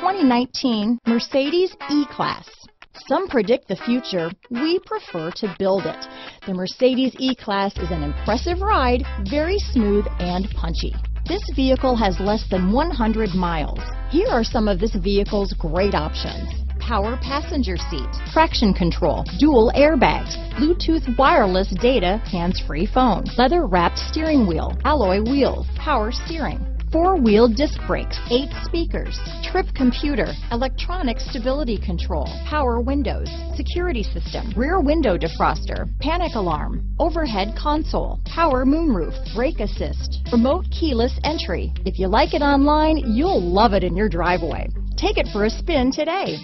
2019 Mercedes E-Class. Some predict the future, we prefer to build it. The Mercedes E-Class is an impressive ride, very smooth and punchy. This vehicle has less than 100 miles. Here are some of this vehicle's great options. Power passenger seat, traction control, dual airbags, Bluetooth wireless data, hands-free phone, leather wrapped steering wheel, alloy wheels, power steering, four-wheel disc brakes, eight speakers, trip computer, electronic stability control, power windows, security system, rear window defroster, panic alarm, overhead console, power moonroof, brake assist, remote keyless entry. If you like it online, you'll love it in your driveway. Take it for a spin today.